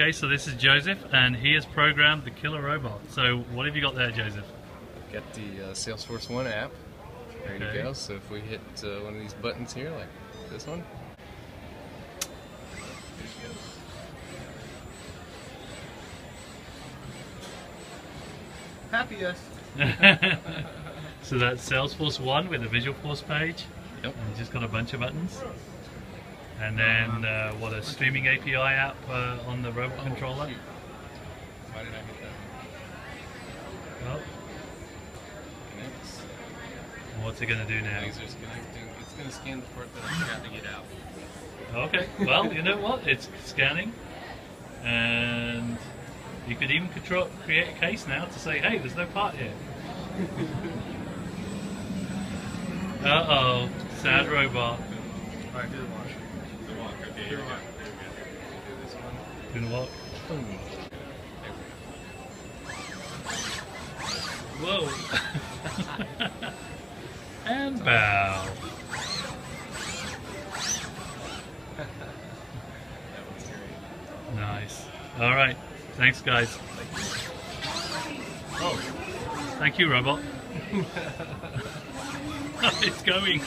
Okay, so this is Joseph, and he has programmed the killer robot. So what have you got there, Joseph? Got the uh, Salesforce One app ready Okay. to go. So if we hit uh, one of these buttons here, like this one, Happiest. so that's Salesforce One with a Visualforce page. Yep. And just got a bunch of buttons. And then uh, what a streaming API app uh, on the robot controller. Why did I hit that? Oh, Connects. what's it going to do now? Laser's connecting. It's going to scan the part that I forgot to get out. Okay, well, you know what? It's scanning. And you could even control, create a case now to say, hey, there's no part here. Uh oh, sad robot. Alright, do the wash. The walk. Here we go. Here we go. Do this one. Doing what? Whoa. and bow. That one's great. Nice. All right. Thanks, guys. Oh, thank you, robot. it's going.